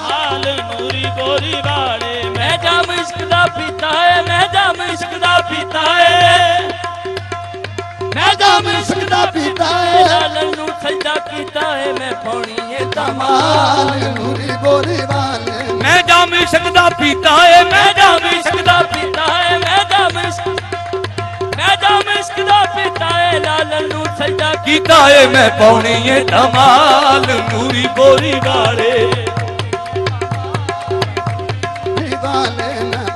ਹਾਲ ਨੂਰੀ ਗੋਰੀ ਵਾਲੇ। ਮੈਂ ਜਾਮ ਇਸ਼ਕ ਦਾ ਪੀਤਾ ਹੈ ਮੈਂ ਜਾਮ ਇਸ਼ਕ ਦਾ ਪੀਤਾ ਏ। ਮੈਂ ਜਾਮ ਇਸ਼ਕ ਦਾ ਪੀਤਾ ਹੈ ਮੈਂ ਜਾਮ ਇਸ਼ਕ ਦਾ ਹੈ ਲਾਲਨ ਨੂੰ ਸਜਦਾ ਕੀਤਾ ਹੈ ਮੈਂ ਪੌਣੀ ਏ ਧਮਾਲ ਨੂਰੀ ਗੋਰੀ ਵਾਲੇ।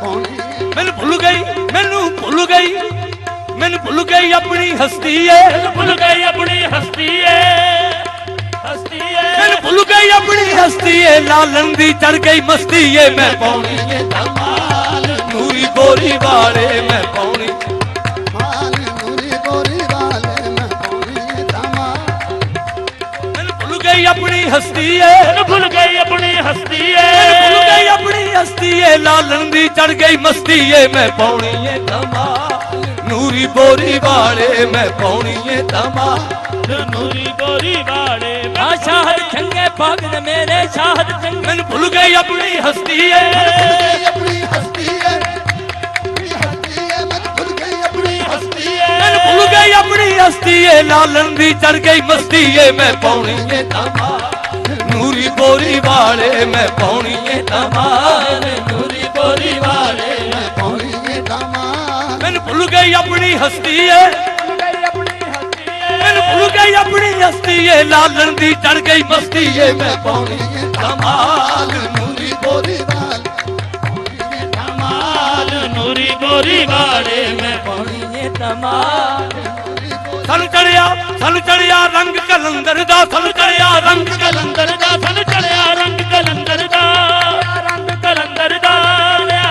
ਪਾਉਣੀ ਮੈਨੂੰ ਭੁੱਲ ਗਈ ਮੈਨੂੰ ਭੁੱਲ ਗਈ ਮੈਨੂੰ ਭੁੱਲ ਗਈ ਆਪਣੀ ਹਸਤੀ ਏ। ਮੈਨੂੰ ਭੁੱਲ ਗਈ ਆਪਣੀ ਹਸਤੀ ਏ। ਹਸਤੀ ਏ। ਮੈਨੂੰ ਭੁੱਲ ਗਈ ਆਪਣੀ ਹਸਤੀ ਏ। ਲਾਲਨ ਦੀ ਚੜ ਗਈ ਮਸਤੀ ਏ। ਮੈਂ ਪੌਣੀ ਏ ਧਮਾਲ ਨੂਰੀ ਗੋਰੀ ਵਾਲੇ। ਮੈਂ ਪੌਣੀ ਹਸਤੀ ਏ ਮੈਨੂੰ ਭੁੱਲ ਗਈ ਆਪਣੀ ਹਸਤੀ ਏ ਮੈਨੂੰ ਭੁੱਲ ਗਈ ਆਪਣੀ ਹਸਤੀ ਏ ਲਾਲਨ ਦੀ ਚੜ ਗਈ ਮਸਤੀ ਏ ਮੈਂ ਪੌਣੀ ਏ ਧਮਾਲ ਨੂਰੀ ਗੋਰੀ ਵਾਲੇ ਮੈਂ ਪੌਣੀ ਏ ਧਮਾਲ ਨੂਰੀ ਗੋਰੀ ਵਾਲੇ ਆ ਸ਼ਾਹਦ ਚੰਗੇ ਭਗਤ ਮੇਰੇ ਸ਼ਾਹਦ ਚੰਗੇ। ਮੈਨੂੰ ਭੁੱਲ ਗਈ ਆਪਣੀ ਹਸਤੀ ਏ ਆਪਣੀ ਹਸਤੀ ਹੈ ਆਪਣੀ ਹਸਤੀ ਹੈ ਮੈਂ ਭੁੱਲ ਗਈ ਆਪਣੀ ਹਸਤੀ ਹੈ ਮੈਨੂੰ ਭੁੱਲ ਗਈ ਆਪਣੀ ਹਸਤੀ ਏ ਲਾਲਨ ਦੀ ਚੜ ਗਈ ਮਸਤੀ ਏ ਮੈਂ ਪੌਣੀ ਏ ਨੂਰੀ ਗੋਰੀ ਵਾਲੇ ਮੈਂ ਪੌਣੀ ਏ ਧਮਾਲ ਨੂਰੀ ਗੋਰੀ ਵਾਲੇ ਮੈਂ ਪਾਉਣੀ ਤਮਾ ਮੈਨੂੰ ਭੁੱਲ ਗਈ ਆਪਣੀ ਹਸਤੀ ਏ। ਮੈਨੂੰ ਭੁੱਲ ਗਈ ਆਪਣੀ ਹਸਤੀ ਏ। ਲਾਲਣ ਦੀ ਚੜ ਗਈ ਮਸਤੀ ਏ। ਮੈਂ ਪੌਣੀ ਧਮਾਲ ਨੂਰੀ ਗੋਰੀ ਵਾਲੇ। ਧਮਾਲ ਨੂਰੀ ਗੋਰੀ ਵਾਲੇ ਮੈਂ ਪਾਉਣੀ ਏ ਧਮਾਲ ਸਾਨੂੰ ਚੜਿਆ ਸਾਨੂੰ ਚੜਿਆ ਰੰਗ ਕਲੰਦਰ ਦਾ ਸਾਨੂੰ ਚੜਿਆ ਰੰਗ ਕਲੰਦਰ ਦਾ ਸਾਨੂੰ ਚੜਿਆ ਰੰਗ ਕਲੰਦਰ ਦਾ। ਰੰਗ ਕਲੰਦਰ ਦਾ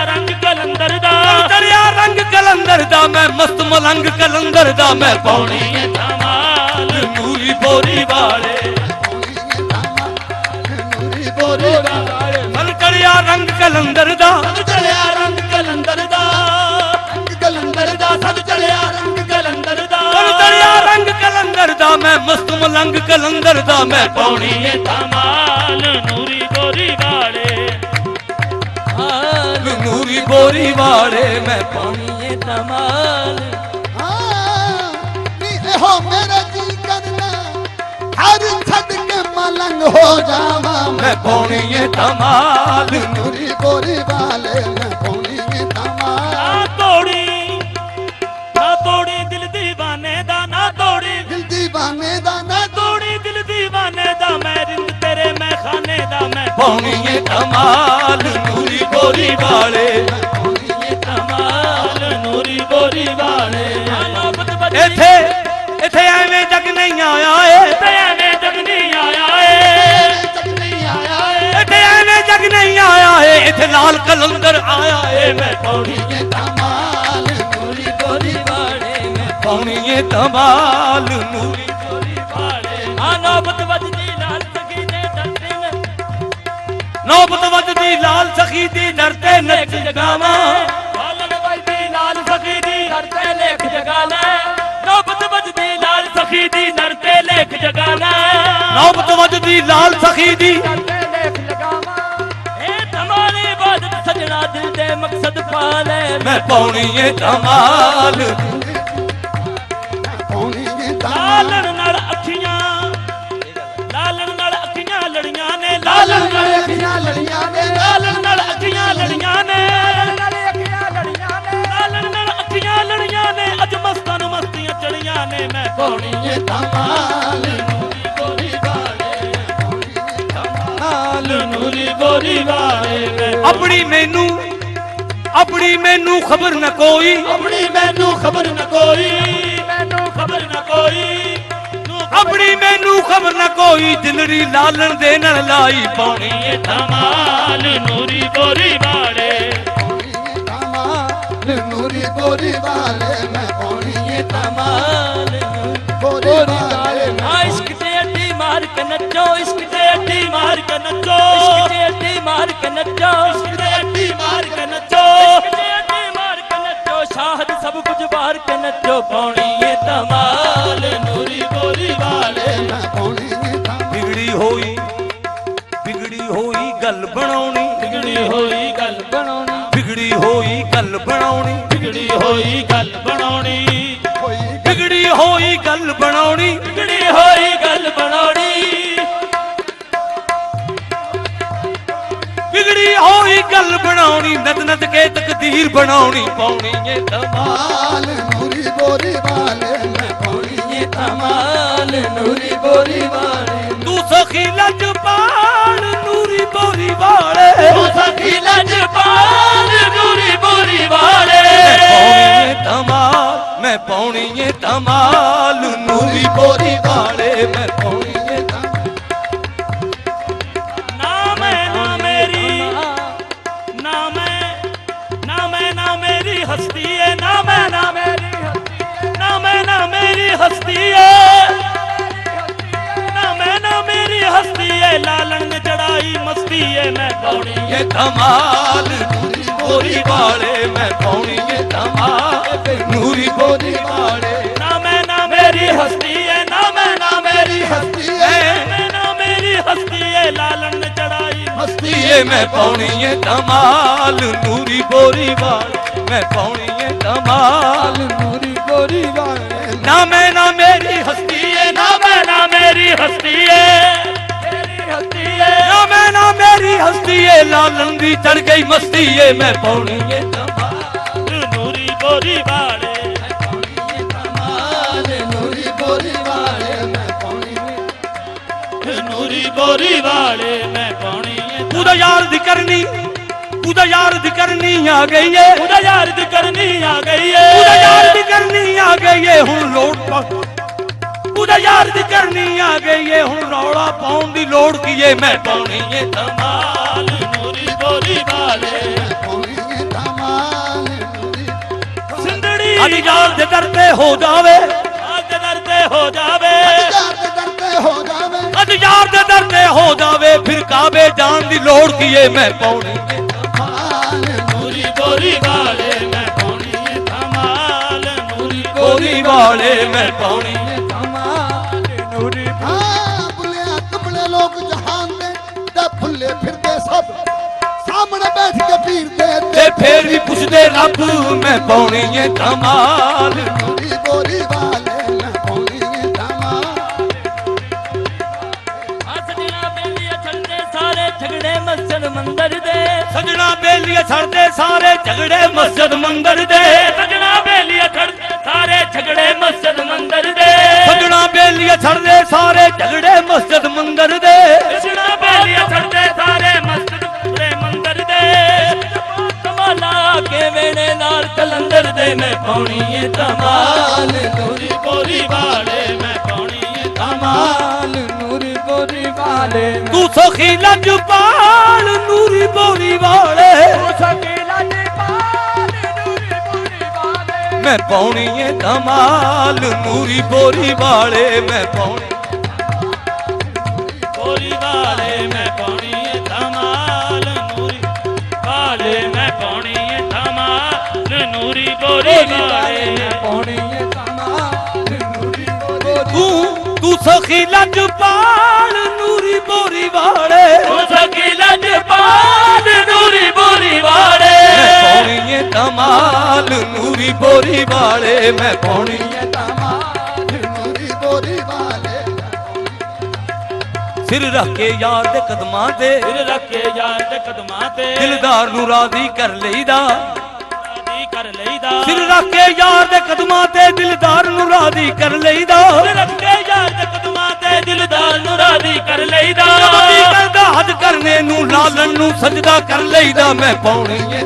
ਰੰਗ ਕਲੰਦਰ ਦਾ। ਚੜਿਆ ਰੰਗ ਕਲੰਦਰ ਦਾ ਮੈਂ ਮਸਤ ਮਲੰਗ ਕਲੰਦਰ ਦਾ ਮੈਂ ਏ ਧਮਾਲ ਨੂਰੀ ਬੋਰੀ ਵਾਲੇ। ਨੂਰੀ ਗੋਰੀ ਵਾਲੇ। ਸਾਨੂੰ ਚੜਿਆ ਰੰਗ ਕਲੰਦਰ ਦਾ। ਸਾਨੂੰ ਚੜਿਆ ਦਾ ਮੈਂ ਮਸਤ ਮਲੰਗ ਕਲੰਦਰ ਦਾ ਮੈਂ ਪੌਣੀ ਏ ਧਮਾਲ ਨੂਰੀ ਗੋਰੀ ਵਾਲੇ। ਹਾਲ ਨੂਰੀ ਗੋਰੀ ਵਾਲੇ ਮੈਂ ਪੌਣੀ ਏ ਧਮਾਲ। ਹਾਂ ਨੀ ਇਹੋ ਮੇਰਾ ਜੀ ਕਰਨਾ ਹਰ ਛੱਡ ਕੇ ਮਲੰਗ ਹੋ ਜਾਵਾਂ ਮੈਂ। ਪੌਣੀ ਏ ਧਮਾਲ। ਨੂਰੀ ਗੋਰੀ ਵਾਲੇ ਦਾ ਮੈਂ ਪੌਣੀ ਏ ਧਮਾਲ ਨੂਰੀ ਗੋਰੀ ਵਾਲੇ। ਪਾਉਣੀ ਕਮਾਲ ਨੂਰੀ ਗੋਰੀ ਵਾਲੇ। ਇੱਥੇ ਇੱਥੇ ਐਵੇਂ ਜਗ ਨਹੀਂ ਆਇਆ ਏ। ਇੱਥੇ ਐਵੇਂ ਜਗ ਨਹੀਂ ਆਇਆ ਏ। ਇੱਥੇ ਐਵੇਂ ਜਗ ਨਹੀਂ ਆਇਆ ਏ। ਇੱਥੇ ਲਾਲ ਕਲੰਦਰ ਆਇਆ ਏ। ਮੈਂ ਇਹ ਕਮਾਲ ਨੂਰੀ ਗੋਰੀ ਵਾਲੇ। ਮੈਂ ਪੌਣੀ ਏ ਧਮਾਲ ਨੂਰੀ ਗੋਰੀ ਵਾਲੇ। ਆ ਨੌਬਤ ਵੱਜਦੀ ਲਾਲ ਸਖੀ ਦੀ ਡਰਦੇ ਨੱਚ ਜਗਾਵਾਂ। ਲਾਲਨ ਵੱਜਦੀ ਲਾਲ ਸਖੀ ਦੀ ਡਰਦੇ ਲੇਖ ਜਗਾ ਲੈ ਨੌਬਤ ਵੱਜਦੀ ਲਾਲ ਸਖੀ ਦੀ ਡਰਦੇ ਲੇਖ ਜਗਾ ਲੈ ਨੌਬਤ ਵੱਜਦੀ ਲਾਲ ਸਖੀ ਦੀ ਇਹ ਧਮਾਲੀ ਇਬਾਦਤ ਸਜਣਾ ਦਿਲ ਦੇ ਮਕਸਦ ਪਾ ਲੈ ਮੈਂ ਪੌਣੀ ਏ ਧਮਾਲ। ਪਾਉਣੀ ਤਮਾ ਲਾਲਣ ਪੌਣੀ ਵਾਲੇ। ਨੂਰੀ ਵਾਲੇ ਆਪਣੀ ਮੈਨੂੰ ਆਪਣੀ ਮੈਨੂੰ ਖਬਰ ਨਾ ਕੋਈ। ਆਪਣੀ ਮੈਨੂੰ ਖਬਰ ਨਾ ਕੋਈ। ਮੈਨੂੰ ਖਬਰ ਨਾ ਕੋਈ ਆਪਣੀ ਮੈਨੂੰ ਖਬਰ ਨਾ ਕੋਈ। ਦਿਲੜੀ ਲਾਲਣ ਦੇ ਨਾਲ ਲਾਈ ਪਾਉਣੀ ਏ ਧਮਾਲ ਨੂਰੀ ਗੋਰੀ ਵਾਲੇ। ਕਮਾਲ ਨੂਰੀ ਗੋਰੀ ਵਾਲੇ ਮੈਂ ਪਾਉਣੀ ਇਹ ਧਮਾਲ ਇਸ਼ਕ ਤੇ ਅੱਡੀ ਮਾਰ ਕੇ ਨੱਚੋ। ਇਸ਼ਕ ਤੇ ਅੱਡੀ ਮਾਰ ਕੇ ਨੱਚੋ। ਬਣਾਉਣੀ ਪਾਉਣੀ ਏ ਤਮਾ ਮਾਲ ਨੂਰੀ ਬੋਰੀ ਵਾਲੇ ਮੈਂ ਪਾਉਣੀ ਏ ਕਮਾਲ ਨੂਰੀ ਬੋਰੀ ਵਾਲੇ। ਤੂੰ ਸਖੀ ਲੱਜ ਪਾਲ ਨੂਰੀ ਬੋਰੀ ਵਾਲੇ। ਤੂੰ ਸਖੀ ਲਜਪਾਲ ਨੂਰੀ ਬੋਰੀ ਵਾਲੇ। ਮੈਂ ਪਾਉਣੀ ਏ ਧਮਾਲ ਮੈਂ ਪਾਉਣੀ ਏ ਧਮਾਲ ਨੂਰੀ ਬੋਰੀ ਪਾਉਣੀ ਏ ਇਹ ਧਮਾਲ ਨੂਰੀ ਬੋਰੀ ਵਾਲੇ ਮੈਂ ਪਾਉਣੀ ਏ ਧਮਾਲ। ਨੂਰੀ ਬੋਰੀ ਵਾਲੇ। ਨਾ ਮੈਂ ਨਾ ਮੇਰੀ ਹਸਤੀ ਏ ਨਾ ਮੈਂ ਨਾ ਮੇਰੀ ਹਸਤੀ ਮੈਂ ਨਾ ਮੇਰੀ ਹਸਤੀ ਏ ਲਾਲਣ ਨੇ ਚੜਾਈ। ਮਸਤੀ ਏ ਮੈਂ ਪਾਉਣੀ ਏ ਧਮਾਲ ਨੂਰੀ ਬੋਰੀ ਵਾਲੇ ਮੈਂ ਪਾਉਣੀ ਏ ਧਮਾਲ। ਨੂਰੀ ਬੋਰੀ ਵਾਲੇ। ਨਾ ਮੈਂ ਨਾ ਮੇਰੀ ਹਸਤੀ ਏ ਨਾ ਮੈਂ ਨਾ ਮੇਰੀ ਹਸਤੀ ਹਸਤੀ ਮੈਂ ਨਾ ਮੇਰੀ ਹਸਤੀ ਏ ਲਾਲਨ ਦੀ ਚੜ ਗਈ ਮਸਤੀ ਏ ਮੈਂ ਪਾਉਣੀ ਏ ਧਮਾਲ ਨੂਰੀ ਬੋਰੀ ਵਾਲੇ ਮਾਲ ਨੂਰੀ ਬੋਰੀ ਵਾਲੇ ਮੈਂ ਪਾਉਣੀ ਏ ਨੂਰੀ ਬੋਰੀ ਵਾਲੇ ਮੈਂ ਪਾਉਣੀ ਏ ਉਹਦਾ ਯਾਰ ਦੀ ਕਰਨੀ ਉਹਦਾ ਯਾਰ ਦੀ ਕਰਨੀ ਆ ਗਈ ਏ ਉਹਦਾ ਯਾਰ ਦੀ ਕਰਨੀ ਆ ਗਈ ਏ ਯਾਰ ਦੀ ਯਾਰ ਦੀ ਕਰਨੀ ਆ ਗਈ ਏ। ਹੁਣ ਰੌਲਾ ਪਾਉਣ ਦੀ ਲੋੜ ਕੀ ਏ? ਮੈਂ ਪਾਉਣੀ ਏ ਧਮਾਲ ਮਾਲ ਨੂਰੀ ਬੋਰੀ ਵਾਲੇ। ਅੱਜ ਯਾਰ ਦੇ ਦਰ ਤੇ ਹੋ ਜਾਵੇ। ਅੱਜ ਦੇ ਹੋ ਜਾਵੇ। ਅੱਜ ਯਾਰ ਦੇ ਦਰ ਤੇ ਹੋ ਜਾਵੇ। ਫਿਰ ਕਾਬੇ ਜਾਣ ਦੀ ਲੋੜ ਕੀ ਏ? ਮੈਂ ਪਾਉਣੀ ਏ ਵਾਲੇ। ਮੈਂ ਪਾਉਣੀ ਏ ਧਮਾਲ ਨੂਰੀ ਗੋਰੀ ਵਾਲੇ। ਮੈਂ ਪਾਉਣੀ ਸਾਹਮਣੇ ਬੈਠ ਕੇ ਪੀਰਦੇ ਤੇ ਫੇਰ ਵੀ ਪੁੱਛਦੇ ਰੱਬ ਮੈਂ ਪਾਉਣੀ ਏ ਧਮਾਲ। ਨੂਰੀ ਬੋਰੀ ਵਾਲੇ ਮੈਂ ਪਾਉਣੀ ਏ ਧਮਾਲ। ਹੱਸਦੀਆਂ ਬੇਲੀਆਂ ਛੱਡਦੇ ਸਾਰੇ ਝਗੜੇ ਮਸਜਿਦ ਮੰਦਰ ਦੇ। ਸਜਣਾ ਬੇਲੀਏ ਛੜਦੇ ਸਾਰੇ ਝਗੜੇ ਮਸਜਿਦ ਮੰਦਰ ਦੇ। ਸਜਣਾ ਬੇਲੀਆਂ ਛੱਡਦੇ ਸਾਰੇ ਝਗੜੇ ਮਸਜਿਦ ਮੰਦਰ ਦੇ। ਸਜਣਾ ਬੇਲੀਏ ਛੜਦੇ ਸਾਰੇ ਝਗੜੇ ਮਸਜਿਦ ਮੰਦਰ ਦੇ। ਸਜਣਾ ਮੈਂ ਪਾਉਣੀ ਏ ਧਮਾਲ ਨੂਰੀ ਬੋਰੀ ਵਾਲੇ ਮੈਂ ਪਾਉਣੀ ਏ ਧਮਾਲ ਨੂਰੀ ਬੋਰੀ ਵਾਲੇ ਤੂੰ ਸਖੀ ਲੱਜ ਪਾਲ ਨੂਰੀ ਬੋਰੀ ਵਾਲੇ। ਸਕੀ ਲੱਜ ਪਾਲ ਨੂਰੀ ਬੋਰੀ ਵਾਲੇ। ਮੈਂ ਪਾਉਣੀ ਏ ਧਮਾਲ ਨੂਰੀ ਬੋਰੀ ਵਾਲੇ ਮੈਂ ਪਾਉਣੀ ਪਾਉਣੀ ਏ ਧਮਾਲ ਨੂਰੀ ਬੋਰੀ ਤੂੰ ਤੂੰ ਸਖੀ ਲੱਜ ਪਾਲ ਨੂਰੀ ਬੋਰੀ ਵਾਲੇ ਉਹ ਸਕੀ ਲੱਜ ਪਾਲ ਨੂਰੀ ਬੋਰੀ ਵਾਲੇ ਏ ਧਮਾਲ ਨੂਰੀ ਬੋਰੀ ਵਾਲੇ ਮੈਂ ਪਾਉਣੀ ਏ ਧਮਾਲ ਨੂਰੀ ਬੋਰੀ ਵਾਲੇ ਸਿਰ ਰੱਖ ਕੇ ਯਾਰ ਦੇ ਕਦਮਾਂ ਤੇ। ਦਿਲ ਰੱਖੇ ਯਾਰ ਦੇ ਕਦਮਾਂ ਤੇ। ਦਿਲਦਾਰ ਨੂੰ ਰਾਜ਼ੀ ਕਰ ਲਈਦਾ। ਸਿਰ ਰੱਖ ਕੇ ਯਾਰ ਦੇ ਕਦਮਾਂ ਤੇ ਦਿਲਦਾਰ ਨੂੰ ਰਾਜ਼ੀ ਕਰ ਲਈਦਾ। ਰੱਖੇ ਯਾਰ ਦੇ ਕਦਮਾਂ ਤੇ ਦਿਲਦਾਰ ਨੂੰ ਰਾਜ਼ੀ ਕਰ ਲਈਦਾ। ਕਰਦਾ ਹੱਜ ਕਰਨੇ ਨੂੰ ਲਾਲਣ ਨੂੰ ਸਜਦਾ ਕਰ ਲਈਦਾ। ਮੈਂ ਪਾਉਣੀ ਏ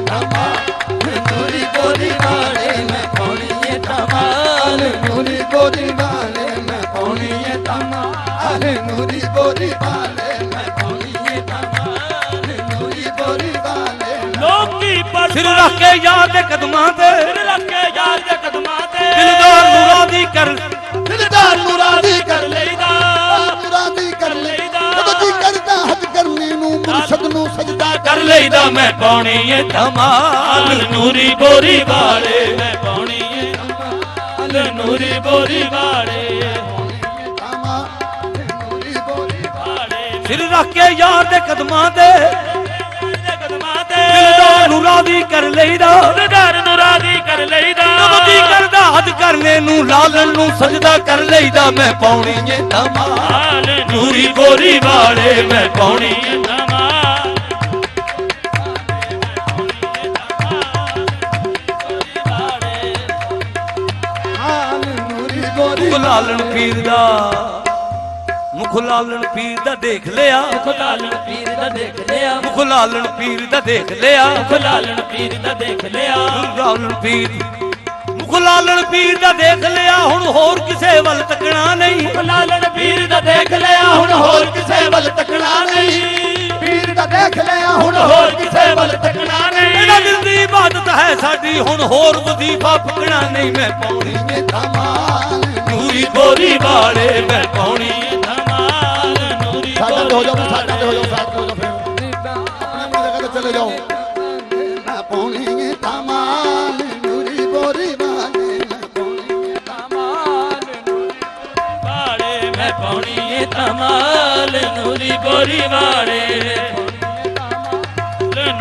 ਨੂਰੀ ਬੋਰੀ ਵਾਲੇ ਮੈਂ ਪਾਉਣੀ ਏ ਨੂਰੀ ਬੋਰੀ ਵਾਲੇ ਮੈਂ ਪਾਉਣੀ ਏ ਬੋਰੀ ਵਾਲੇ। ਸਿਰ ਰੱਖ ਕੇ ਯਾਰ ਦੇ ਕਦਮਾਂ ਤੇ। ਦਿਲ ਰੱਖੇ ਯਾਰ ਦੇ ਕਦਮਾਂ ਤੇ। ਦਿਲਦਾਰ ਨੂੰ ਰਾਜ਼ੀ ਕਰ ਦਿਲਦਾਰ ਨੂੰ ਰਾਜ਼ੀ ਕਰ ਕਰ ਲਈਦਾ। ਰਾਜ਼ੀ ਕਰ ਲੈ ਜਦੋਂ ਜੀ ਕਰਦਾ ਹੱਜ ਕਰਨੇ ਨੂੰ ਮੁਰਸ਼ਦ ਨੂੰ ਸਜਦਾ ਕਰ ਲਈਦਾ। ਮੈਂ ਪਾਉਣੀ ਏ ਧਮਾਲ ਨੂਰੀ ਬੋਰੀ ਵਾਲੇ। ਮੈਂ ਪਾਉਣੀ ਏ ਨੂਰੀ ਬੋਰੀ ਵਾਲੇ। ਧਮਾਲ ਨੂਰੀ ਬੋਰੀ ਵਾਲੇ। ਸਿਰ ਰੱਖ ਕੇ ਯਾਰ ਦੇ ਕਦਮਾਂ ਤੇ। ਨੂੰ ਰਾਜ਼ੀ ਕਰ ਲਈਦਾ। ਦਿਲਦਾਰ ਨੂੰ ਰਾਜ਼ੀ ਕਰ ਲਈਦਾ। ਜਦੋਂ ਜੀ ਕਰਦਾ ਹੱਜ ਕਰਨੇ ਨੂੰ ਲਾਲਣ ਨੂੰ ਸਜਦਾ ਕਰ ਲਈਦਾ। ਮੈਂ ਪਾਉਣੀ ਏ ਧਮਾਲ ਨੂਰੀ ਗੋਰੀ ਵਾਲੇ ਮੈਂ ਪਾਉਣੀ ਏ ਧਮਾਲ ਲਾਲਣ ਪੀਰ ਦਾ ਮੁਖ ਲਾਲਣ ਪੀਰ ਦਾ ਦੇਖ ਲਿਆ। ਖੁਦਾਲਣ ਪੀਰ ਦਾ ਦੇਖ ਲਿਆ। ਮੁਖ ਲਾਲਣ ਪੀਰ ਦਾ ਦੇਖ ਲਿਆ। ਖੁਦਾਲਣ ਪੀਰ ਦਾ ਦੇਖ ਲਿਆ। ਮੁਖ ਲਾਲਣ ਪੀਰ ਮੁਖ ਲਾਲਣ ਪੀਰ ਦਾ ਦੇਖ ਲਿਆ। ਹੁਣ ਹੋਰ ਕਿਸੇ ਵੱਲ ਤੱਕਣਾ ਨਹੀਂ। ਖੁਦਾਲਣ ਪੀਰ ਦਾ ਦੇਖ ਲਿਆ। ਹੁਣ ਹੋਰ ਕਿਸੇ ਵੱਲ ਤੱਕਣਾ ਨਹੀਂ। ਪੀਰ ਦਾ ਦੇਖ ਲਿਆ। ਹੁਣ ਹੋਰ ਕਿਸੇ ਵੱਲ ਤੱਕਣਾ ਇਹਦਾ ਨਹੀਂ ਦਿਲ ਦੀ ਇਬਾਦਤ ਹੈ ਸਾਡੀ ਹੁਣ ਹੋਰ ਵਜ਼ੀਫਾ ਫੁਕਣਾ ਨਹੀਂ ਮੈਂ ਪਾਉਣੀ। ਇਹ ਧਮਾਲ ਨੂਰੀ ਗੋਰੀ ਵਾਲੇ ਮੈਂ ਪਾਉਣੀ। ਨੂਰੀ ਸਾਡਾ ਤੇ ਹੋ ਜਾਓ ਸਾਡਾ ਤੇ ਹੋ ਜਾਓ ਸਾਡਾ ਤੇ ਹੋ ਜਾਓ। ਫਿਰ ਆਪਣੇ ਆਪਣੀ ਜਗ੍ਹਾ ਤੇ ਚਲੇ ਜਾਓ ਮੈਂ ਪਾਉਣੀ ਇਹ ਧਮਾਲ ਨੂਰੀ ਗੋਰੀ ਵਾਲੇ ਮੈਂ ਪਾਉਣੀ ਇਹ ਧਮਾਲ ਵਾਲੇ ਮੈਂ ਪਾਉਣੀ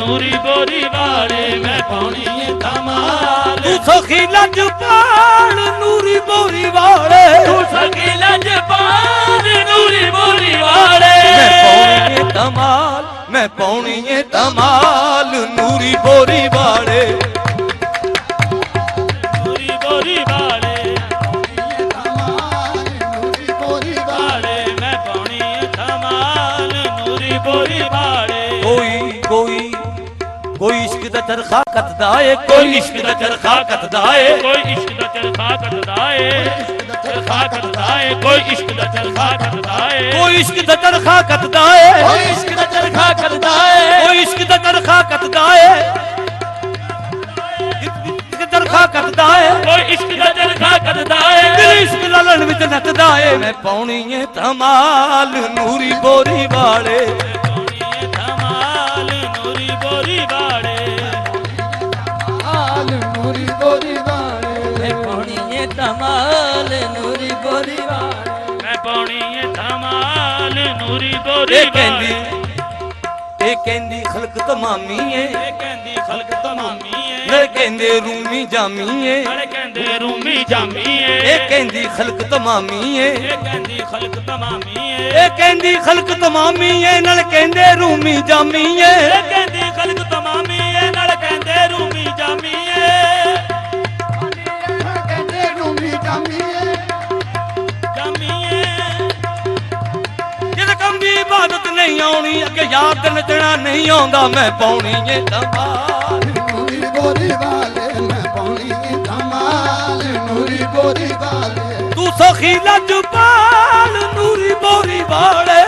ਨੂਰੀ ਗੋਰੀ ਵਾਲੇ ਮੈਂ ਪਾਉਣੀ ਏ ਧਮਾਲ। ਤੂੰ ਸਖੀ ਲੱਜ ਪਾਣ ਨੂਰੀ ਬੋਰੀ ਵਾਲੇ। ਤੂੰ ਸਕੀ ਲੱਜ ਪਾਰ ਨੂਰੀ ਬੋਰੀ ਮੈਂ ਵਾਲੇ ਪਾਉਣੀ ਏ ਧਮਾਲ ਮੈਂ ਪਾਉਣੀ ਏ ਧਮਾਲ ਨੂਰੀ ਬੋਰੀ ਵਾਲੇ। ਚਰਖਾ ਕੱਤਦਾ ਏ ਕੋਈ ਇਸ਼ਕ ਦਾ ਚਰਖਾ ਕੱਤਦਾ ਏ ਕੋਈ ਇਸ਼ਕ ਦਾ ਚਰਖਾ ਕੱਟਦਾ ਏ ਚਰਖਾ ਕੱਟਦਾ ਏ ਕੋਈ ਇਸ਼ਕ ਦਾ ਚਰਖਾ ਕੱਟਦਾ ਏ ਕੋਈ ਇਸ਼ਕ ਦਾ ਚਰਖਾ ਕੱਤਦਾ ਏ ਕੋਈ ਇਸ਼ਕ ਦਾ ਚਰਖਾ ਕੱਟਦਾ ਏ ਕੋਈ ਇਸ਼ਕ ਦਾ ਚਰਖਾ ਕੱਤਦਾ ਏ ਚਰਖਾ ਕੱਤਦਾ ਏ ਕੋਈ ਇਸ਼ਕ ਦਾ ਚਰਖਾ ਕੱਟਦਾ ਦਿਲ ਏ ਇਸ਼ਕ ਲਾਲਣ ਵਿੱਚ ਨੱਚਦਾ ਏ ਮੈਂ ਪਾਉਣੀ ਏ ਧਮਾਲ ਨੂਰੀ ਬੋਰੀ ਵਾਲੇ ਇਹ ਕਹਿੰਦੀ ਇਹ ਕਹਿੰਦੀ ਖਲਕ ਤਮਾਮੀ ਏ। ਇਹ ਕਹਿੰਦੀ ਖਲਕ ਤਮਾਮੀ ਏ। ਨਾਲੇ ਕਹਿੰਦੇ ਰੂਮੀ ਜਾਮੀ ਏ। ਨਾਲੇ ਕਹਿੰਦੇ ਰੂਮੀ ਜਾਮੀ ਏ। ਇਹ ਕਹਿੰਦੀ ਖਲਕ ਤਮਾਮੀ ਏ। ਇਹ ਕਹਿੰਦੀ ਖਲਕ ਤਮਾਮੀ ਏ। ਇਹ ਕਹਿੰਦੀ ਖਲਕ ਤਮਾਮੀ ਏ। ਨਾਲ ਕਹਿੰਦੇ ਰੂਮੀ ਜਾਮੀ ਏ। ਇਹ ਕਹਿੰਦੀ ਖਲਕ ਤਮਾਮੀ ਯਾਦ ਨਚਣਾ ਨਹੀਂ ਆਉਂਦਾ ਮੈਂ ਪਾਉਣੀ ਏ ਧਮਾਲ। ਨੂਰੀ ਗੋਰੀ ਵਾਲੇ ਮੈਂ ਪਾਉਣੀ ਏ ਧਮਾਲ। ਨੂਰੀ ਗੋਰੀ ਵਾਲੇ। ਤੂੰ ਸਖੀ ਲੱਜ ਪਾਲ ਨੂਰੀ ਬੋਰੀ ਵਾਲੇ।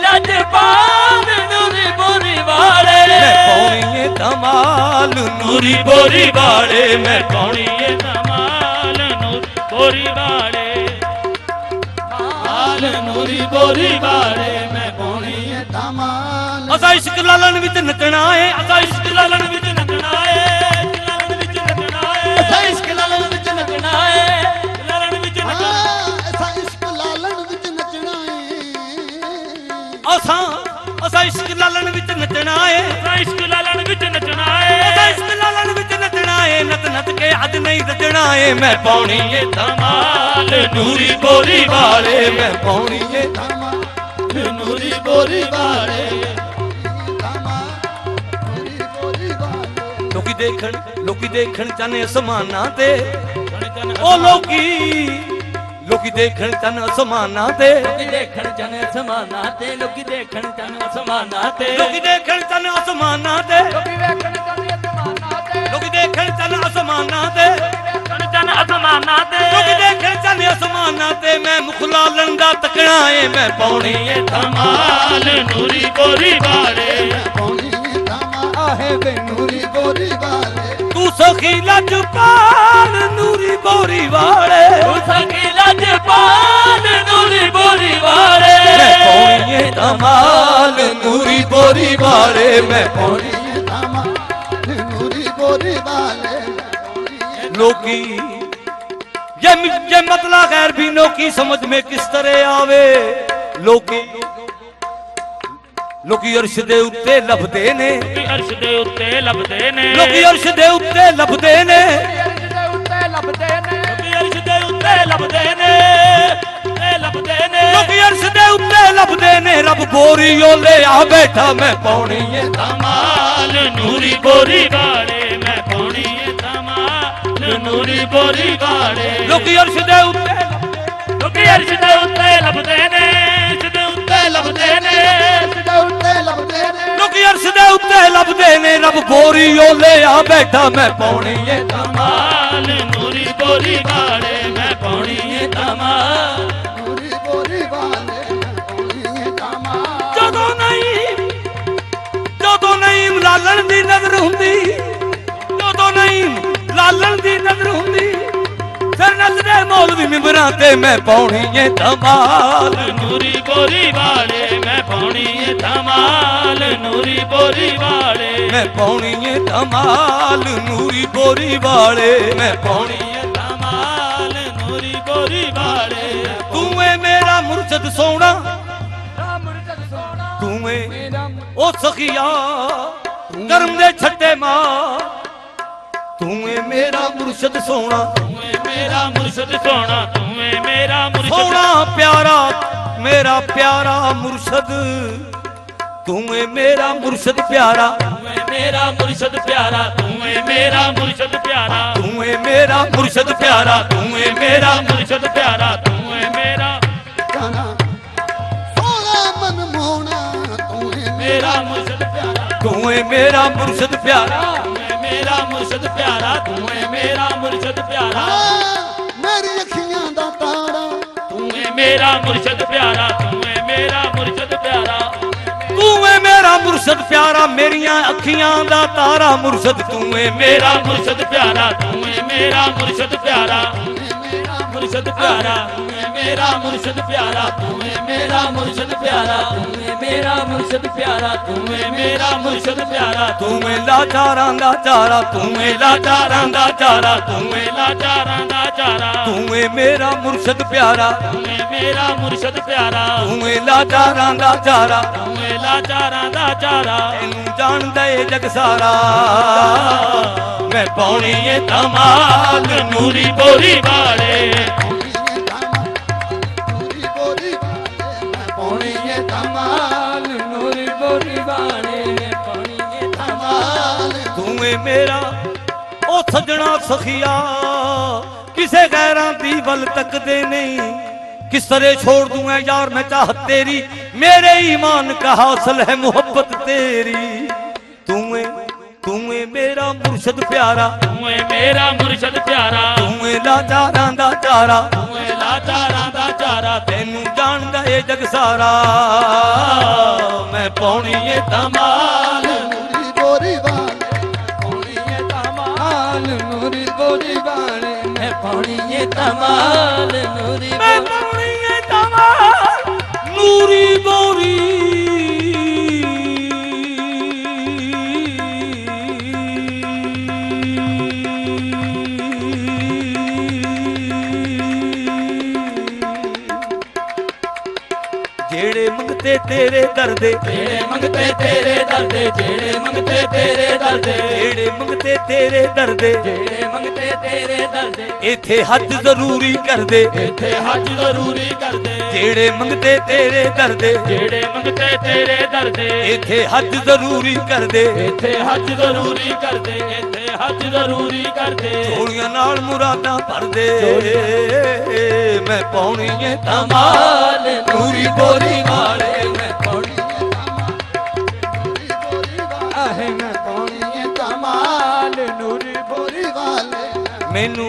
ਲੱਜ ਪਾਨ ਨੂਰੀ ਬੋਰੀ ਵਾਲੇ। ਮੈਂ ਪਾਉਣੀ ਏ ਧਮਾਲ ਨੂਰੀ ਬੋਰੀ ਵਾਲੇ। ਮੈਂ ਪਾਉਣੀ ਏ ਧਮਾਲ ਨੂਰ ਬੋਰੀ ਵਾਲੇ। ਹਾਲ ਨੂਰੀ ਬੋਰੀ ਵਾਲੇ। ਅਸਾਂ ਇਸ਼ਕ ਲਾਲਣ ਵਿੱਚ ਨੱਚਣਾ ਏ ਅਸਾ ਇਸ਼ਕ ਲਾਲਣ ਵਿੱਚ ਨੱਚਣਾ ਏ ਲਾਲਣ ਵਿੱਚ ਨੱਚਣਾ ਏ ਅਸਾ ਇਸ਼ਕ ਲਾਲਣ ਵਿੱਚ ਨੱਚਣਾ ਏ ਲਾਲਣ ਵਿੱਚ ਨੱਚਣਾ ਹਾਂ ਐਸਾ ਇਸ਼ਕ ਲਾਲਣ ਵਿੱਚ ਨੱਚਣਾ ਏ। ਅਸਾਂ ਅਸਾਂ ਇਸ਼ਕ ਲਾਲਣ ਵਿੱਚ ਨੱਚਣਾ ਏ। ਅਸਾ ਇਸ਼ਕ ਲਾਲਣ ਵਿੱਚ ਨੱਚਣਾ ਅਸਾਂ ਏ ਇਸ਼ਕ ਲਾਲਣ ਵਿੱਚ ਨੱਚਣਾ ਏ ਨੱਚ ਨੱਚ ਕੇ ਅੱਜ ਨਹੀਂ ਰਜਣਾ ਏ। ਮੈਂ ਪਾਉਣੀ ਏ ਧਮਾਲ ਨੂਰੀ ਬੋਰੀ ਵਾਲੇ। ਮੈਂ ਪਾਉਣੀ ਏ ਧਮਾਲ ਨੂਰੀ ਬੋਰੀ ਵਾਲੇ। ਦੇਖਣ ਲੋਕੀ ਦੇਖਣ ਚਾਨੇ ਅਸਮਾਨਾਂ ਤੇ। ਉਹ ਲੋਕੀ ਲੋਕੀ ਦੇਖਣ ਚੰਨ ਅਸਮਾਨਾਂ ਤੇ। ਲੋਕੀ ਦੇਖਣ ਜਨ ਸਮਾਨਾ ਤੇ ਲੋਕੀ ਦੇਖਣ ਜਨ ਸਮਾਨਾ ਤੇ। ਲੋਕੀ ਦੇਖਣ ਚੰਨ ਅਸਮਾਨਾਂ ਤੇ। ਲੋਕੀ ਵੇਖਣ ਜਾਂਦੇ ਅਸਮਾਨਾਂ ਤੇ। ਲੋਕੀ ਦੇਖਣ ਚੰਨ ਅਸਮਾਨਾਂ ਤੇ। ਅਸਮਾਨਾ ਲੋਕੀ ਦੇਖਣ ਚੰਨ ਅਸਮਾਨਾਂ ਤੇ। ਮੈਂ ਮੁਖ ਲਾਲਣ ਦਾ ਤਕਣਾ ਏ ਮੈਂ ਪਾਉਣੀ ਏ ਧਮਾਲ। ਨੂਰੀ ਗੋਰੀ ਵਾਲੇ ਮੈਂ ਪਾਉਣੀ ਏ ਧਮਾਲ। ਆਹੇ ਵੇ ਨੂਰੀ ਗੋਰੀ सकीला जपान नूरी बोरी वाले सकीला जपान नूरी बोरी वाले मैं पौड़िए तमाल नूरी बोरी वाले मैं पौड़िए तमाल नूरी बोरी वाले लोकी ये ये मतलब गैर भी नोकी समझ में किस तरह आवे? लोकी ਲੋਕੀ ਅਰਸ਼ ਦੇ ਉੱਤੇ ਲੱਭਦੇ ਨੇ। ਅਰਸ਼ ਦੇ ਉੱਤੇ ਲੱਭਦੇ ਨੇ। ਲੋਕੀ ਅਰਸ਼ ਦੇ ਉੱਤੇ ਲੱਭਦੇ ਨੇ। ਦੇ ਉੱਤੇ ਲੱਭਦੇ ਨੇ। ਕਿ ਅਰਸ਼ ਦੇ ਉੱਤੇ ਲੱਭਦੇ ਨੇ। ਲੋਕੀ ਅਰਸ਼ ਦੇ ਉੱਤੇ ਲੱਭਦੇ ਨੇ। ਰੱਬ ਬੋਰੀ ਓਲੇ ਆ ਬੈਠਾ ਮੈਂ ਪੌਣੀ ਏ ਧਮਾਲ। ਨੂਰੀ ਬੋਰੀ ਵਾਲੇ ਮੈਂ ਪਾਉਣੀ ਏ ਧਮਾਲ। ਨੂਰੀ ਬੋਰੀ ਵਾਲੇ। ਲੋਕੀ ਅਰਸ਼ ਦੇ ਉੱਤੇ ਲੋਕੀ ਅਰਸ਼ ਦੇ ਉੱਤੇ ਲੱਭਦੇ ਨੇ। ਲੋਕੀ ਅਰਸ਼ ਦੇ ਉੱਤੇ ਲੱਭਦੇ ਨੇ ਰੱਬ ਬੋਰੀ ਓਲੇ ਆ ਬੈਠਾ ਮੈਂ ਪੌਣੀ ਏ ਧਮਾਲ। ਨੂਰੀ ਬੋਰੀ ਵਾਲੇ ਮੈਂ ਪਾਉਣੀ ਏ ਧਮਾਲ। ਨੂਰੀ ਬੋਰੀ ਵਾਲੇ ਮੈਂ ਪਾਉਣੀ ਏ ਤਾਮਾ ਜਦੋਂ ਨਹੀਂ ਜਦੋਂ ਨਹੀਂ ਲਾਲਣ ਦੀ ਨਜ਼ਰ ਹੁੰਦੀ ਜਦੋਂ ਨਹੀਂ ਲਾਲਣ ਦੀ ਨਜ਼ਰ ਹੁੰਦੀ ਫਿਰ ਨਜ਼ਰੇ ਮੌਲਵੀ ਮਿੰਬਰਾਂ ਤੇ ਮੈਂ ਪਾਉਣੀ ਏ ਧਮਾਲ ਨੂਰੀ ਬੋਰੀ ਵਾਲੇ ਮੈਂ ਪਾਉਣੀ ਏ ਧਮਾਲ ਨੂਰੀ ਬੋਰੀ ਵਾਲੇ। ਮੈਂ ਪਾਉਣੀ ਏ ਧਮਾਲ ਨੂਰੀ ਬੋਰੀ ਵਾਲੇ ਮੈਂ ਪਾਉਣੀ ਏ ਧਮਾਲ ਨੂਰੀ ਬੋਰੀ ਵਾਲੇ। ਤੂੰ ਏ ਮੇਰਾ ਮੁਰਸ਼ਦ ਸੋਹਣਾ। ਸੋਣਾ ਤੂੰ ਏ ਮੇਰਾ ਉਹ ਸਖੀਆ ਕਰਮ ਦੇ ਛੱਟੇ ਮਾਂ। ਤੂੰ ਏ ਮੇਰਾ ਮੁਰਸ਼ਦ ਸੋਹਣਾ। ਏ ਮੇਰਾ ਮੁਰਸ਼ਦ ਸੋਹਣਾ ਤੂੰ ਏ? ਮੇਰਾ ਮੁਰਸ਼ਦ ਸੋਹਣਾ ਪਿਆਰਾ ਮੇਰਾ ਪਿਆਰਾ ਮੁਰਸ਼ਦ। ਤੂੰ ਏ ਮੇਰਾ ਮੁਰਸ਼ਦ ਪਿਆਰਾ। ਤੂੰ ਏ ਮੇਰਾ ਮੁਰਸ਼ਦ ਪਿਆਰਾ ਤੂੰ ਏ ਮੇਰਾ ਮੁਰਸ਼ਦ ਪਿਆਰਾ। ਤੂੰ ਏ ਮੇਰਾ ਮੁਰਸ਼ਦ ਪਿਆਰਾ ਤੂੰ ਏ ਮੇਰਾ ਮੁਰਸ਼ਦ ਪਿਆਰਾ ਤੂੰ ਏ ਮੇਰਾ। ਜਾਣਾ। ਸੋਹਣਾ ਮਨ ਮੋਹਣਾ ਤੂੰ ਏ ਮੇਰਾ ਮੁਰਸ਼ਦ ਪਿਆਰਾ। ਤੂੰ ਏ ਮੇਰਾ ਮੁਰਸ਼ਦ ਪਿਆਰਾ। ਮੇਰਾ ਮੁਰਸ਼ਦ ਪਿਆਰਾ ਤੂੰ ਏ ਮੇਰਾ ਮੁਰਸ਼ਦ ਪਿਆਰਾ। ਮੇਰੀ ਅੱਖੀਆਂ ਦਾ ਤਾਰਾ। ਤੂੰ ਏ ਮੇਰਾ ਮੁਰਸ਼ਦ ਪਿਆਰਾ ਤੂੰ ਏ ਮੇਰਾ ਮੁਰਸ਼ਦ ਪਿਆਰਾ। ਤੂੰ ਏ ਮੇਰਾ ਮੁਰਸ਼ਦ ਪਿਆਰਾ ਮੇਰੀਆਂ ਅੱਖੀਆਂ ਦਾ ਤਾਰਾ ਮੁਰਸ਼ਦ। ਤੂੰ ਏ ਮੇਰਾ ਮੇਰਾ ਮੁਰਸ਼ਦ ਪਿਆਰਾ ਤੂੰ ਏ ਮੇਰਾ ਮੁਰਸ਼ਦ ਪਿਆਰਾ। ਮੇਰਾ ਮੁਰਸ਼ਦ ਪਿਆਰਾ। ਮੇਰਾ ਮੁਰਸ਼ਦ ਪਿਆਰਾ ਤੂੰ ਏ ਮੇਰਾ ਮੁਰਸ਼ਦ ਪਿਆਰਾ ਤੂੰ ਏ ਮੇਰਾ ਮੁਰਸ਼ਦ ਪਿਆਰਾ ਤੂੰ ਏ ਮੇਰਾ ਮੁਰਸ਼ਦ ਪਿਆਰਾ ਤੂੰ ਏ ਲਾਚਾਰਾਂ ਦਾ ਚਾਰਾ ਤੂੰ ਏ ਲਾਚਾਰਾਂ ਦਾ ਚਾਰਾ ਤੂੰ ਤੂੰ ਏ ਲਾਚਾਰਾਂ ਦਾ ਚਾਰਾ ਤੂੰ ਏ ਮੇਰਾ ਮੁਰਸ਼ਦ ਪਿਆਰਾ ਤੂੰ ਏ ਮੇਰਾ ਮੁਰਸ਼ਦ ਪਿਆਰਾ ਤੂੰ ਏ ਲਾਚਾਰਾਂ ਦਾ ਚਾਰਾ ਤੂੰ ਏ ਲਾਚਾਰਾਂ ਦਾ ਚਾਰਾ ਤੈਨੂੰ ਜਾਣਦਾ ਏ ਜਗ ਸਾਰਾ ਮੈਂ ਪਾਉਣੀ ਏ ਧਮਾਲ ਨੂਰੀ ਬੋਰੀ ਵਾਲੇ ਸੱਜਣਾ ਸਖੀਆ ਕਿਸੇ ਗੈਰਾਂ ਦੀ ਵੱਲ ਤੱਕਦੇ ਨਹੀਂ। ਕਿਸ ਤਰ੍ਹਾਂ ਛੋੜ ਦੂੰ ਯਾਰ ਮੈਂ ਚਾਹ ਤੇਰੀ ਮੇਰੇ ਈਮਾਨ ਕਾ ਹਾਸਲ ਹੈ ਮੁਹੱਬਤ ਤੇਰੀ। ਤੂੰ ਏ ਤੂੰ ਏ ਮੇਰਾ ਮੁਰਸ਼ਦ ਪਿਆਰਾ। ਤੂੰ ਏ ਮੇਰਾ ਮੁਰਸ਼ਦ ਪਿਆਰਾ। ਤੂੰ ਏ ਲਾਚਾਰਾਂ ਦਾ ਚਾਰਾ। ਤੂੰ ਏ ਲਾਚਾਰਾਂ ਦਾ ਚਾਰਾ। ਤੈਨੂੰ ਜਾਣਦਾ ਏ ਜਗ ਸਾਰਾ। ਮੈਂ ਪਾਉਣੀ ਏ ਧਮਾਲ। ਗੋਰੀ ਵਾਲ। ਨੂਰੀ ਮੈਂ ਪਾਉਣੀ ਏ ਤਾਮਾਲ ਨੂਰੀ ਮੈਂ ਪਾਉਣੀ ਏ ਧਮਾਲ। ਦਰਦੇ ਜਿਹੜੇ ਮੰਗਤੇ ਤੇਰੇ ਦਰਦੇ ਜਿਹੜੇ ਮੰਗਤੇ ਤੇਰੇ ਦਰਦੇ। ਜਿਹੜੇ ਮੰਗਤੇ ਤੇਰੇ ਦਰਦੇ। ਜਿਹੜੇ ਮੰਗਤੇ ਤੇਰੇ ਦਰਦੇ। ਇਥੇ ਹੱਜ ਜ਼ਰੂਰੀ ਕਰਦੇ। ਇੱਥੇ ਹੱਜ ਜ਼ਰੂਰੀ ਕਰਦੇ। ਜਿਹੜੇ ਮੰਗਤੇ ਤੇਰੇ ਦਰਦੇ। ਜਿਹੜੇ ਮੰਗਤੇ ਤੇਰੇ ਦਰਦੇ। ਇਥੇ ਹੱਜ ਜ਼ਰੂਰੀ ਕਰਦੇ। ਇੱਥੇ ਹੱਜ ਜ਼ਰੂਰੀ ਕਰਦੇ। ਇੱਥੇ ਹੱਜ ਜ਼ਰੂਰੀ ਕਰਦੇ। ਝੋਲੀਆਂ ਨਾਲ ਮੁਰਾਦਾਂ ਭਰਦੇ। ਮੈਂ ਪਾਉਣੀ ਏ ਧਮਾਲ ਮਾਲ ਨੂਰੀ ਬੋਲੀ ਵਾਲੇ। ਵਾਲੇ ਮੈਂ ਪਾਉਣੀ ਏ ਤਾਮਾਲ ਨੂਰੀ ਬੋਰੀ ਵਾਲੇ। ਮੈਨੂੰ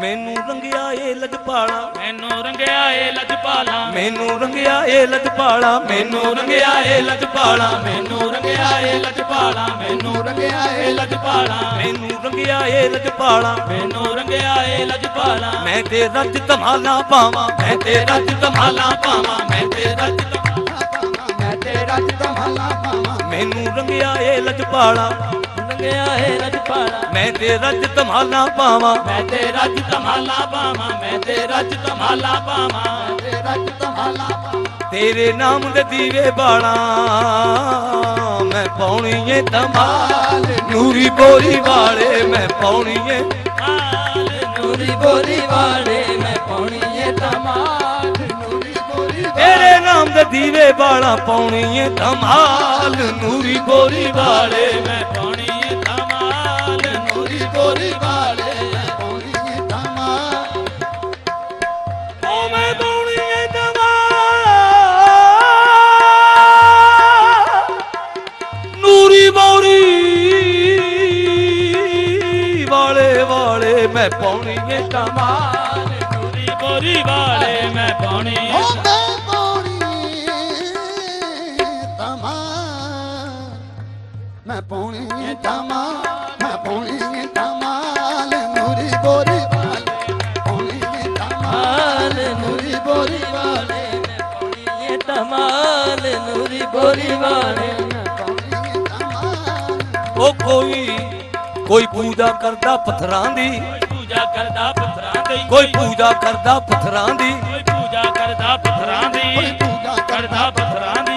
ਮੈਨੂੰ ਰੰਗਿਆ ਏ ਲਜਪਾਲਾ ਮੈਨੂੰ ਰੰਗਿਆ ਏ ਲਜਪਾਲਾ ਮੈਨੂੰ ਰੰਗਿਆ ਏ ਲਜਪਾਲਾ ਮੈਨੂੰ ਰੰਗਿਆ ਏ ਲਜਪਾਲਾ ਮੈਨੂੰ ਰੰਗਿਆ ਏ ਲਜਪਾਲਾ ਮੈਨੂੰ ਰੰਗਿਆ ਏ ਲਜਪਾਲਾ ਮੈਨੂੰ ਰੰਗਿਆ ਏ ਲਜਪਾਲਾ ਮੈਨੂੰ ਰੰਗਿਆ ਏ ਲਜਪਾਲਾ ਮੈਂ ਤੇ ਰੱਜ ਧਮਾਲਾਂ ਪਾਵਾਂ। ਮੈਂ ਤੇ ਰੱਜ ਧਮਾਲਾਂ ਪਾਵਾਂ। ਮੈਂ ਤੇ ਰੱਜ ਧਮਾਲਾਂ ਮੈਂ ਤੇਰਾ ਜਮਲਾ ਪਾਵਾਂ। ਮੈਨੂੰ ਰੰਗਿਆ ਏ ਲਜਪਾਲਾ। ਰੰਗਿਆ ਏ ਲਜਪਾਲਾ। ਮੈਂ ਤੇ ਰੱਜ ਧਮਾਲਾਂ ਪਾਵਾਂ। ਮੈਂ ਤੇ ਰੱਜ ਧਮਾਲਾ ਪਾਵਾਂ ਮੈਂ ਤੇ ਰੱਜ ਧਮਾਲਾ ਪਾਵਾਂ। ਤੇਰਾ ਜਮਲਾ ਪਾਵਾਂ ਤੇਰੇ ਨਾਮ ਦੇ ਦੀਵੇ ਬਾਣਾ ਮੈਂ ਪਾਉਣੀ ਏ ਧਮਾਲ। ਨੂਰੀ ਬੋਰੀ ਵਾਲੇ ਮੈਂ ਪਾਉਣੀ ਏ ਨੂਰੀ ਬੋਰੀ ਵਾਲੇ ਮੈਂ ਪਾਉਣੀ ਏ ਧਮਾਲ। ਤੇਰੇ ਨਾਮ ਦੇ ਦੀਵੇ ਬਾਣਾ ਪਾਉਣੀ ਏ। ਧਮਾਲ ਨੂਰੀ ਗੋਰੀ ਵਾਲੇ ਮੈਂ ਪਾਉਣੀ ਉਹ ਕੋਈ ਕੋਈ ਪੂਜਾ ਕਰਦਾ ਪੱਥਰਾਂ ਦੀ। ਕੋਈ ਪੂਜਾ ਕਰਦਾ ਪੱਥਰਾਂ ਦੀ। ਕੋਈ ਪੂਜਾ ਕਰਦਾ ਪੱਥਰਾਂ ਦੀ। ਕੋਈ ਪੂਜਾ ਕਰਦਾ ਪੱਥਰਾਂ ਕੋਈ ਦੀ ਪੂਜਾ ਕਰਦਾ ਪੱਥਰਾਂ ਦੀ। ਕੋਈ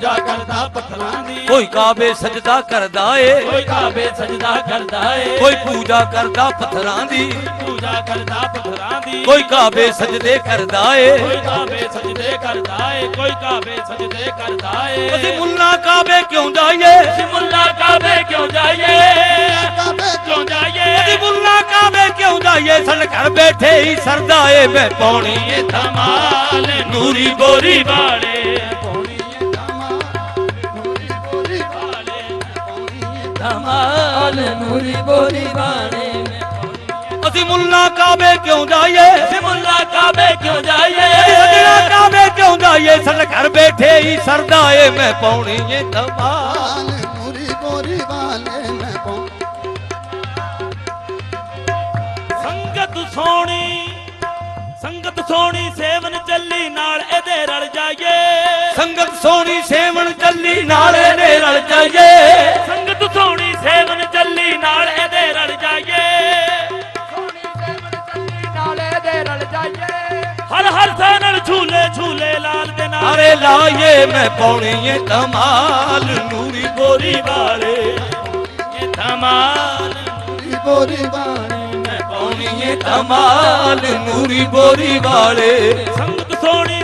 ਪੂਜਾ ਕਰਦਾ ਪੱਥਰਾਂ ਦੀ। ਕੋਈ ਕਾਬੇ ਸਜਦਾ ਕਰਦਾ ਏ। ਕੋਈ ਕਾਬੇ ਸਜਦਾ ਕਰਦਾ ਏ। ਕੋਈ ਪੂਜਾ ਕਰਦਾ ਪੱਥਰਾਂ ਦੀ। ਪੂਜਾ ਕਰਦਾ ਪੱਥਰਾਂ ਦੀ। ਕੋਈ ਕਾਬੇ ਸਜਦੇ ਕਰਦਾ ਏ। ਕੋਈ ਕਾਬੇ ਸਜਦੇ ਕਰਦਾ ਏ। ਕੋਈ ਕਾਬੇ ਸਜਦੇ ਕਰਦਾ ਏ। ਅਸੀਂ ਮੁੱਲਾ ਕਾਬੇ ਕਿਉਂ ਜਾਈਏ? ਅਸੀਂ ਮੁੱਲਾ ਕਾਬੇ ਕਿਉਂ ਜਾਈਏ? ਕਾਬੇ ਕਿਉਂ ਜਾਈਏ? ਅਸੀਂ ਮੁੱਲਾ ਕਾਬੇ ਕਿਉਂ ਜਾਈਏ? ਸਨ ਘਰ ਬੈਠੇ ਹੀ ਸਰਦਾ ਏ। ਮੈਂ ਪਾਉਣੀ ਏ ਧਮਾਲ। ਨੂਰੀ ਬੋਰੀ ਵਾਲੇ। ਪਾਉਣੀ ਏ ਧਮਾਲ ਨੂਰੀ ਬੋਰੀ ਵਾਲੇ ਮੈਂ ਅਸੀਂ ਮੁੱਲਾ ਕਾਬੇ ਕਿਉਂ ਜਾਈਏ ਅਸੀਂ ਮੁੱਲਾ ਕਾਬੇ ਕਿਉਂ ਜਾਈਏ ਸਜਣਾ ਕਾਬੇ ਕਿਉਂ ਜਾਈਏ ਸਨ ਘਰ ਬੈਠੇ ਹੀ ਸਰਦਾ ਏ ਮੈਂ ਪਾਉਣੀ ਏ ਧਮਾਲ ਪਾਲ ਨੂਰੀ ਬੋਰੀ ਵਾਲੇ ਮੈਂ ਪਾਉਣੀ ਸੰਗਤ ਸੋਹਣੀ ਸੰਗਤ ਸੋਹਣੀ ਸੇਵਨ ਚੱਲੀ ਨਾਲ ਇਹਦੇ ਰਲ ਜਾਈਏ ਸੰਗਤ ਸੋਹਣੀ ਸੇਵਣ ਚੱਲੀ ਨਾਲੇ ਨੇ ਰਲ ਜਾਈਏ ਸੰਗਤ ਸੋਹਣੀ ਸੇਵਨ ਚੱਲੀ ਨਾਲ ਇਹਦੇ ਰਲ ਜਾਈਏ। ਨਾਲੇ ਦੇ ਰਲ ਜਾਈਏ। ਹਰ ਹਰ ਥਾਂ ਨਾਲ ਝੂਲੇ ਝੂਲੇ ਲਾਲ ਦੇ ਨਾਲ। ਅਰੇ ਲਾਏ ਮੈਂ ਪਾਉਣੀ ਏ ਧਮਾਲ ਨੂਰੀ ਬੋਰੀ ਵਾਲੇ। ਇਹ ਧਮਾਲ ਨੂਰੀ ਬੋਰੀ ਵਾਲੇ। ਮੈਂ ਪਾਉਣੀ ਏ ਧਮਾਲ ਨੂਰੀ ਬੋਰੀ ਵਾਲੇ। ਸੰਗਤ ਸੋਹਣੀ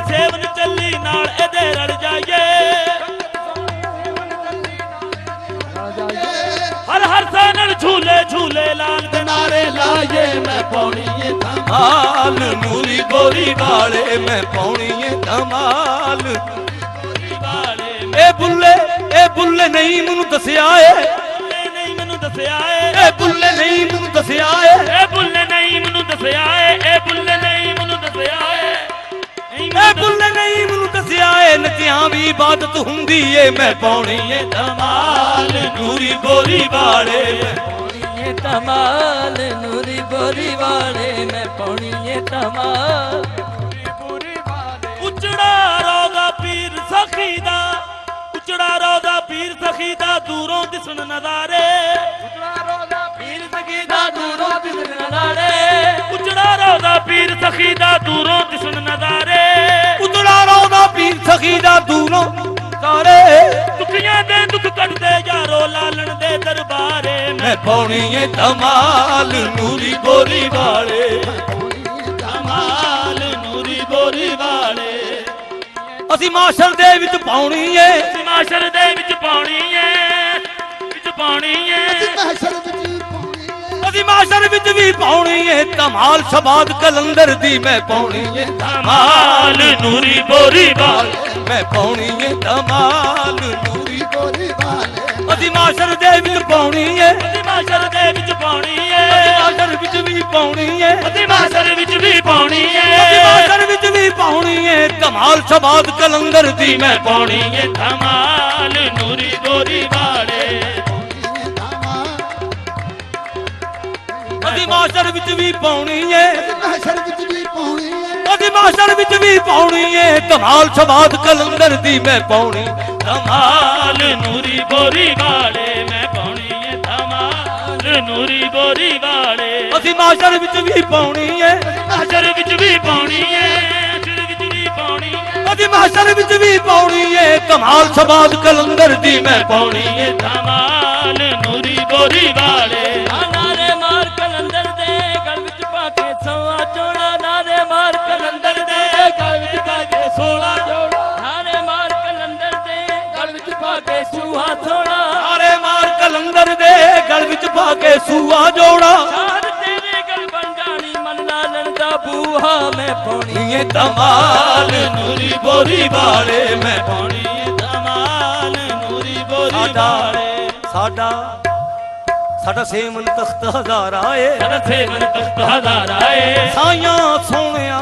ਝੂਲੇ ਝੂਲੇ ਲਾਲ ਦੇ ਨਾਰੇ ਲਾਏ ਮੈਂ ਪਾਉਣੀ ਏ ਧਮਾਲ। ਧਮਾਲ ਨੂਰੀ ਵਾਲੇ, ਮੈਂ ਪਾਉਣੀ ਏ ਧਮਾਲ। ਵਾਲੇ ਇਹ ਬੁੱਲੇ ਇਹ ਬੁੱਲੇ ਨਹੀਂ ਮੈਨੂੰ ਦੱਸਿਆ ਏ ਨਹੀਂ ਮੈਨੂੰ ਦੱਸਿਆ ਏ। ਇਹ ਬੁੱਲੇ ਨਹੀਂ ਮੈਨੂੰ ਦੱਸਿਆ ਏ। ਇਹ ਬੁੱਲੇ ਨਹੀਂ ਮੈਨੂੰ ਦੱਸਿਆ ਏ, ਇਹ ਬੁੱਲੇ ਨਹੀਂ ਮੈਨੂੰ ਦੱਸਿਆ ਏ। ਨਹੀਂ ਇਹ ਨਹੀਂ ਮੈਨੂੰ ਦੱਸਿਆ ਏ, ਨਚਿਆਂ ਵੀ ਇਬਾਦਤ ਹੁੰਦੀ ਏ। ਮੈਂ ਪਾਉਣੀ ਏ ਧਮਾਲ, ਨੂਰੀ ਬੋਰੀ ਵਾਲੇ। ਮੈਂ ਪਾਉਣੀ ਏ ਧਮਾਲ, ਨੂਰੀ ਬੋਰੀ ਵਾਲੇ। ਮੈਂ ਪਾਉਣੀ ਏ ਧਮਾਲ ਉਚੜਾ ਰੋਗਾ ਪੀਰ ਸਖੀ ਦਾ, ਉਚੜਾ ਰੋਗਾ ਪੀਰ ਸਖੀ ਦਾ, ਦੂਰੋਂ ਦਿਸਣ ਨਜ਼ਾਰੇ। ਉਤਰਾ ਰੋਦਾ ਪੀਰ ਸਕੀ ਦਾ, ਦੂਰੋਂ ਦਿਸਣ ਨਾਲੇ ਉਚੜਾ ਰੋਗਾ ਪੀਰ ਸਖੀ ਦਾ ਦੂਰੋਂ ਦਿਸਣ ਨਜ਼ਾਰੇ। ਉਤੜਾ ਰੌਦਾ ਪੀਰ ਸਖੀ ਦਾ ਦੂਰੋਂ ਤਾਰੇ। ਦੁਖੀਆਂ ਦੇ ਦੁੱਖ ਕੱਢਦੇ ਯਾਰੋ ਲਾਲਣ ਦੇ ਦਰਬਾਰੇ। ਮੈਂ ਪਾਉਣੀ ਏ ਧਮਾਲ ਨੂਰੀ ਬੋਰੀ ਵਾਲੇ। ਕਮਾਲ ਨੂਰੀ ਬੋਰੀ ਵਾਲੇ। ਅਸੀਂ ਮਾਸ਼ਰ ਦੇ ਵਿੱਚ ਪਾਉਣੀ ਏ। ਸਿਮਾਸ਼ਰ ਦੇ ਵਿੱਚ ਪਾਉਣੀ ਏ। ਵਿੱਚ ਪਾਉਣੀ ਏ। ਮਹਸ਼ਰ ਵਿੱਚ ਪਾਉਣੀ ਮਾਸ਼ਰ ਵਿੱਚ ਵੀ ਪਾਉਣੀ ਏ ਧਮਾਲ ਸ਼ਬਾਦ ਕਲੰਦਰ ਦੀ ਮੈਂ ਪਾਉਣੀ ਏ ਕਮਾਲ ਨੂਰੀ ਬੋਰੀ ਵਾਲੇ। ਮੈਂ ਪਾਉਣੀ ਏ ਧਮਾਲ, ਨੂਰੀ ਬੋਰੀ ਵਾਲੇ। ਅਸੀਂ ਮਾਸ਼ਰ ਦੇ ਵਿੱਚ ਪਾਉਣੀ ਏ। ਸਿਮਾਸ਼ਰ ਦੇ ਵਿੱਚ ਪਾਉਣੀ ਅਸੀਂ ਏ ਮਾਸ਼ਰ ਵਿੱਚ ਵੀ ਪਾਉਣੀ ਏ। ਸਿਮਾਸ਼ਰ ਵਿੱਚ ਵੀ ਪਾਉਣੀ ਅਸੀਂ ਏ ਮਾਸ਼ਰ ਵਿੱਚ ਵੀ ਪਾਉਣੀ ਏ। ਧਮਾਲ ਸ਼ਬਾਦ ਕਲੰਦਰ ਦੀ ਮੈਂ ਪਾਉਣੀ ਏ। ਕਮਾਲ ਨੂਰੀ ਬੋਰੀ ਵਾਲੇ। ਅਸੀਂ ਮਾਸ਼ਰ ਵਿੱਚ ਵੀ ਪਾਉਣੀ ਏ। ਮਹਸ਼ਰ ਵਿੱਚ ਵੀ ਪਾਉਣੀ ਏ। ਅਸੀਂ ਮਾਸ਼ਰ ਵਿੱਚ ਵੀ ਪਾਉਣੀ ਏ। ਧਮਾਲ ਸ਼ਬਾਦ ਕਲੰਦਰ ਦੀ ਮੈਂ ਪਾਉਣੀ। ਧਮਾਲ ਨੂਰੀ ਬੋਰੀ ਵਾਲੇ ਮੈਂ ਪਾਉਣੀ ਏ। ਧਮਾਲ ਨੂਰੀ ਬੋਰੀ ਵਾਲੇ। ਅਸੀਂ ਮਾਸ਼ਰ ਵਿੱਚ ਵੀ ਪਾਉਣੀ ਏ। ਅਸ਼ਰ ਵਿੱਚ ਵੀ ਪਾਉਣੀ ਏ। ਅਸ਼ਰ ਵਿੱਚ ਵੀ ਪਾਉਣੀ ਏ। ਦੀ ਮਾਸਟਰ ਵਿੱਚ ਵੀ ਪਾਉਣੀ ਏ। ਕਮਾਲ ਸਬਾਦ ਕਲੰਦਰ ਦੀ ਮੈਂ ਪਾਉਣੀ ਏ। ਧਮਾਲ ਨੂਰੀ ਬੋਰੀ ਵਾਲੇ ਕੇ ਸੋਲਾ ਜੋੜਾ। ਨਾਰੇ ਮਾਰ ਕਲੰਦਰ ਦੇ ਗਲ ਵਿੱਚ ਪਾ ਕੇ ਸੂਹਾ ਥੋੜਾ ਸਾਰੇ ਮਾਰ ਕਲੰਦਰ ਦੇ ਗਲ ਵਿੱਚ ਪਾ ਕੇ ਸੂਆ ਜੋੜਾ। ਸਾਰ ਤੇਰੇ ਗਲ ਬਣ ਜਾਣੀ ਮਨ ਲਾਲਣ ਦਾ ਬੂਹਾ ਮੈਂ ਪਾਉਣੀ। ਏ ਧਮਾਲ ਨੂਰੀ ਬੋਰੀ ਵਾਲੇ ਮੈਂ ਪਾਉਣੀ। ਏ ਧਮਾਲ ਨੂਰੀ ਬੋਰੀ ਸਾਡਾ ਵਾਲੇ। ਸਾਡਾ ਸਾਡਾ ਸੇਮਨ ਤਖਤ ਹਜ਼ਾਰਾ ਏ। ਸਰ ਸੇਵਨ ਤਖਤ ਹਜ਼ਾਰਾ ਏ। ਸਾਈਆਂ ਸੋਹਣਿਆ